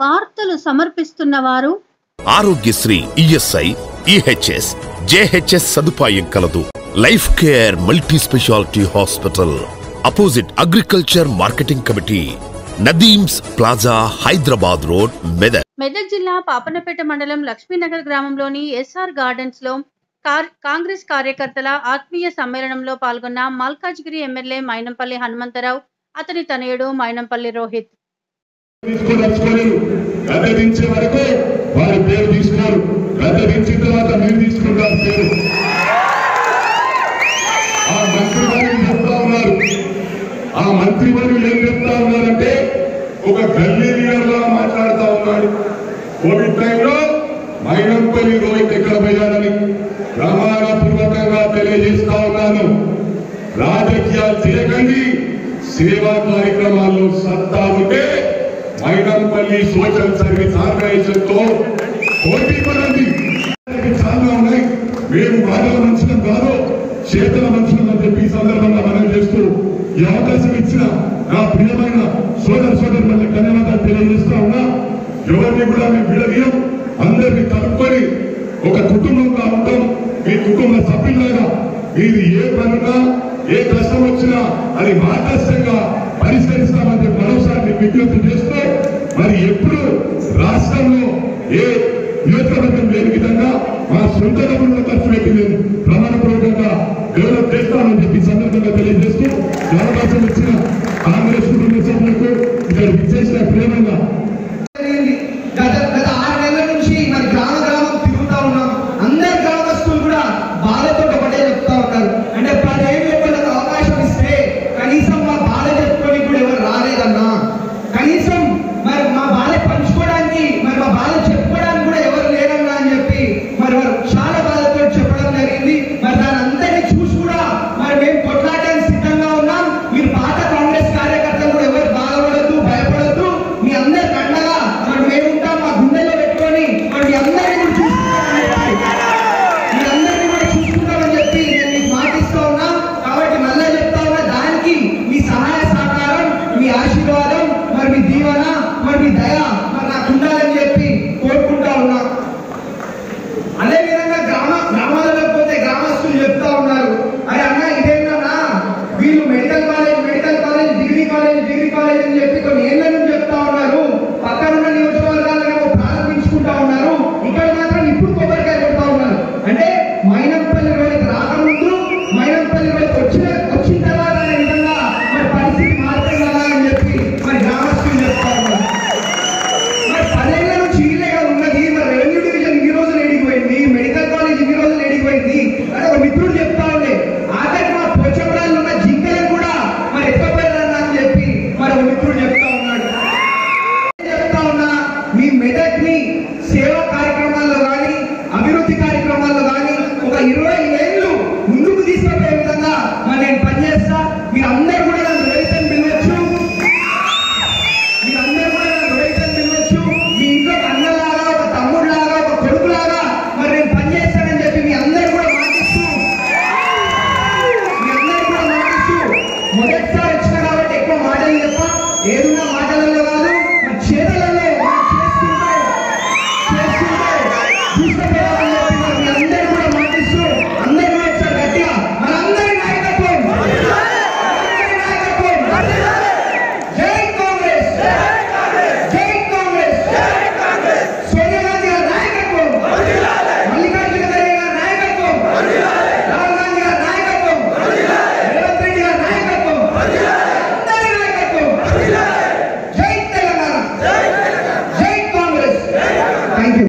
వార్తలు సమర్పిస్తున్న వారు ఆరోగ్యశ్రీ ఈఎస్ఐ ఈహెచ్ఎస్ జేహెచ్ఎస్ సదుపాయం కలదు. Life care multi speciality hospital opposite agriculture marketing committee Nadeem's plaza Hyderabad road Medak Medak జిల్లా పాపనపేట మండలం లక్ష్మీనగర్ గ్రామంలోని ఎస్ఆర్ గార్డెన్స్లో కాంగ్రెస్ కార్యకర్తల ఆత్మీయ సమ్మేళనంలో పాల్గొన్న మల్కాజ్గిరి ఎమ్మెల్యే మైనంపల్లి హనుమంతరావు అతని తనయుడు మైనంపల్లి రోహిత్. తీసుకొని గద్దెదించే వరకు వారి పేరు తీసుకోరు గద్దెదించిన తర్వాత మీరు తీసుకుంటారు పేరు. ఆ మంత్రి మంత్రివర్యులు చెప్తా ఉన్నారు. ఆ మంత్రి మంత్రివర్యులు ఏం చెప్తా ఉన్నారంటే ఒక గల్లీ లీడర్ లా మాట్లాడుతా ఉన్నాడు. కోవిడ్ టైంలో మైనంపల్లి రోహిత్ ఎక్కడ పోయాడని ప్రమాణ పూర్వకంగా తెలియజేస్తా ఉన్నాను. రాజకీయాలు చేయకండి సేవా కార్యక్రమాల్లో సత్తా ఉంటే మైనంపల్లి సోషల్ సర్వీస్ ఆర్గనైజేషన్తో పోటీ పడండి చాలా ఉన్నాయి. మేము మాటల మనుషులం కాదు చేతల మనుషులం అని చెప్పి ఈ సందర్భంగా మనం చేస్తూ ఈ అవకాశం ఇచ్చిన నా ప్రియమైన సోదర సోదరు మళ్ళీ ధన్యవాదాలు తెలియజేస్తా ఉన్నా. ఎవరిని కూడా మేము విడదీయం. అందరినీ కలుపుకొని ఒక కుటుంబంగా ఉంటాం. మీ కుటుంబ సభ్యులాగా మీరు ఏ పనున్నా ఏ కష్టం వచ్చినా అది మా కష్టంగా పరిష్కరిస్తామని చెప్పి మరోసారి విజ్ఞప్తి చేస్తూ మరి ఎప్పుడు రాష్ట్రంలో ఏ నియోజకవర్గం లేని విధంగా మా సొంత డబ్బులను ఖర్చు పెట్టి మేము ప్రమాణపూర్వకంగా డెవలప్ చేస్తామని చెప్పి సందర్భంగా తెలియజేస్తూ ఈ అవకాశం ఇచ్చిన సేవా కార్యక్రమాల్లో కానీ అభివృద్ధి కార్యక్రమాల్లో కానీ ఒక ఇరవై ఏళ్ళు ముందుకు తీసుకుపోయే విధంగా మరి నేను పనిచేస్తా. మీరు అందరూ కూడా నన్ను రైతులు పిలవచ్చు. మీరు కూడా నన్ను రోహిత్ పిలవచ్చు. మీ ఇంట్లో అన్నలాగా ఒక ఒక కొడుకులాగా మరి నేను పనిచేస్తానని చెప్పి మీ అందరూ కూడా మాటిస్తూ మీ అందరూ కూడా మాటిస్తూ మొదటిసారి వచ్చిన కాబట్టి ఎక్కువ మాటలు తప్ప ఏదున్నా